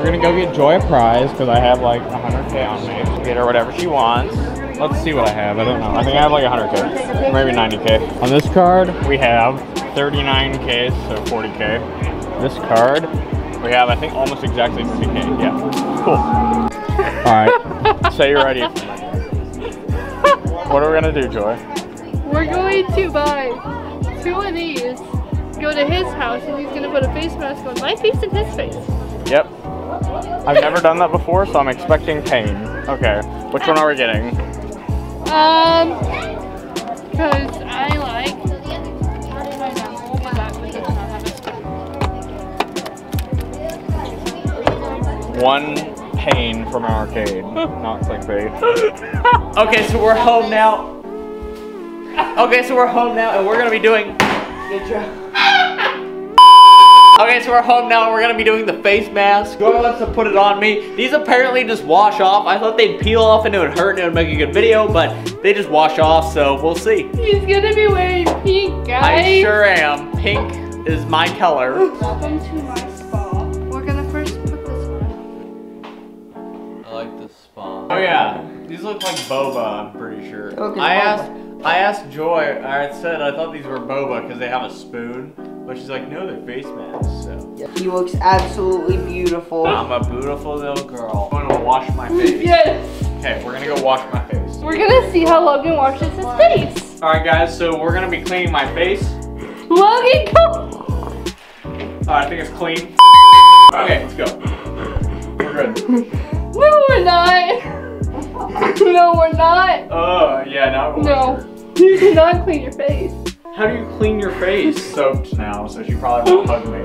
We're gonna go get Joy a prize because I have like 100k on me. Get her whatever she wants. Let's see what I have. I don't know. I think I have like 100k, maybe 90k. On this card, we have 39k, so 40k. This card, we have I think almost exactly 50k. Yeah, cool. All right, say you're ready. What are we gonna do, Joy? We're going to buy two of these, go to his house, and he's gonna put a face mask on my face and his face. Yep. I've never done that before, so I'm expecting pain. Okay, which one are we getting? Um, because I like. pineapple, but that one does not have a One pain from an arcade, not clickbait. okay, so we're home now. Okay, so we're home now, and we're gonna be doing. Good job. Okay, so we're home now and we're gonna be doing the face mask. Whoever wants to put it on me. These apparently just wash off. I thought they'd peel off and it would hurt and it would make a good video, but they just wash off, so we'll see. He's gonna be wearing pink, guys. I sure am. Pink is my color. Welcome to my spa. We're gonna first put this on. I like this spa. Oh yeah, these look like boba. I'm pretty sure. Okay, I boba. asked, I asked Joy. I said I thought these were boba because they have a spoon, but she's like, no, they're face masks. So He looks absolutely beautiful. I'm a beautiful little girl. I'm gonna wash my face. Yes. Okay, we're gonna go wash my face. We're gonna see how Logan washes his face. All right, guys. So we're gonna be cleaning my face. Logan, go. I think it's clean. Okay, let's go. We're good. No, we're not. No, we're not. Oh, yeah. Now we're No. You cannot clean your face. How do you clean your face? Soaked now, so she probably won't hug me.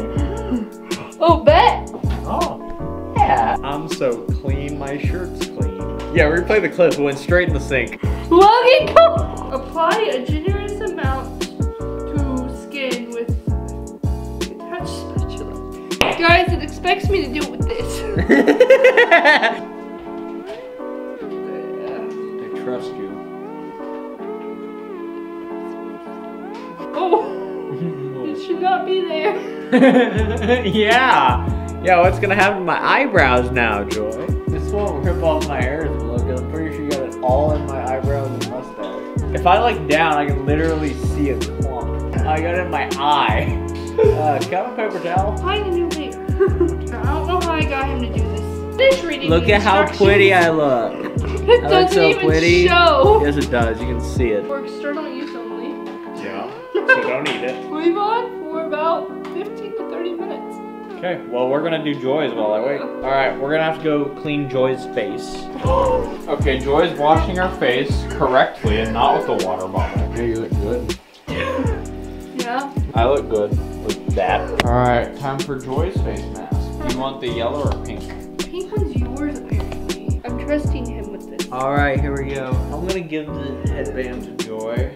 Oh, bet. Oh. Yeah. I'm so clean, my shirt's clean. Yeah, replay the clip. It went straight in the sink. Logan, go. Apply a generous amount to skin with a touch spatula. Guys, it expects me to do it with this. It should not be there. yeah. Yeah, what's gonna happen to my eyebrows now, Joy? This won't rip off my hairs, look. I'm pretty sure you got it all in my eyebrows and mustache. If I look down, I can literally see a clump. I got it in my eye. Uh, got a paper towel? Find a new way. I don't know how I got him to do this. Finish reading Look at how pretty I look. It I doesn't so even pretty. show. Yes, it does. You can see it. For external use only. Yeah. So don't eat it. Leave on for about 15 to 30 minutes. Okay, well, we're gonna do Joy's while I wait. All right, we're gonna have to go clean Joy's face. okay, Joy's washing her face correctly and not with the water bottle. Yeah, you look good. Yeah. I look good with that. All right, time for Joy's face mask. Do you want the yellow or pink? Pink one's yours apparently. I'm trusting him with this. All right, here we go. I'm gonna give the headband to Joy.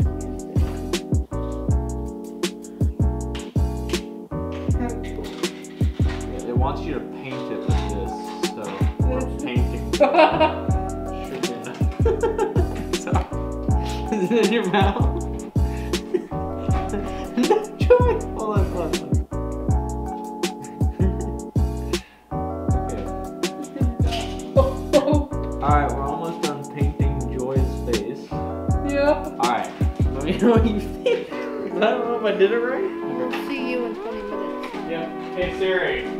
Wants you to paint it with this, so we're painting. Should. Sorry. Is it in your mouth? no, Joy! Hold on, hold on. okay. Alright, we're almost done painting Joy's face. yep. Alright, let me know what you think. I don't know if I did it right. We'll see you in 20 minutes. Yeah. Hey Siri,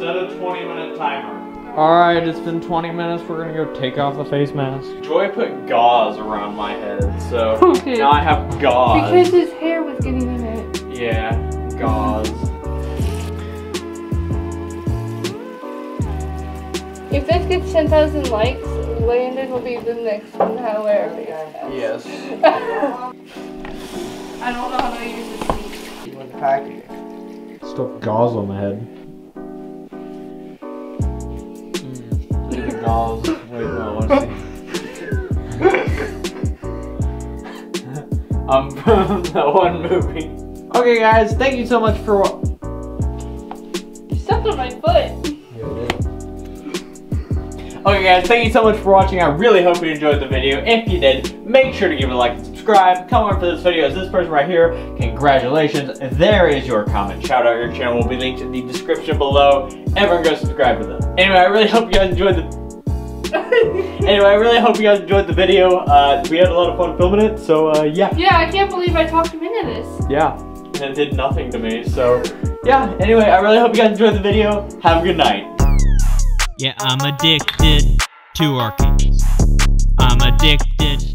set a 20 minute timer. Alright, it's been 20 minutes. We're gonna go take off the face mask. Joy put gauze around my head, so Okay. now I have gauze. Because his hair was getting in it. Yeah, gauze. If this gets 10,000 likes, Landon will be the next one to wear a face mask. Yes. I don't know how to use this thing. You want the package? Still gauze on the head. Look at the gauze. Wait, no, I want to see. I'm from the one movie. Okay, guys, thank you so much for wa- You stepped on my foot. Okay, guys, thank you so much for watching. I really hope you enjoyed the video. If you did, make sure to give it a like and subscribe. subscribe, comment for this video as this person right here. Congratulations. There is your comment. Shout out your channel will be linked in the description below. Everyone go subscribe to them. Anyway, I really hope you guys enjoyed the anyway, I really hope you guys enjoyed the video. Uh, we had a lot of fun filming it, so uh, yeah. yeah, I can't believe I talked him into this. Yeah, and it did nothing to me, so yeah. Anyway, I really hope you guys enjoyed the video. Have a good night. Yeah, I'm addicted to arcades. I'm addicted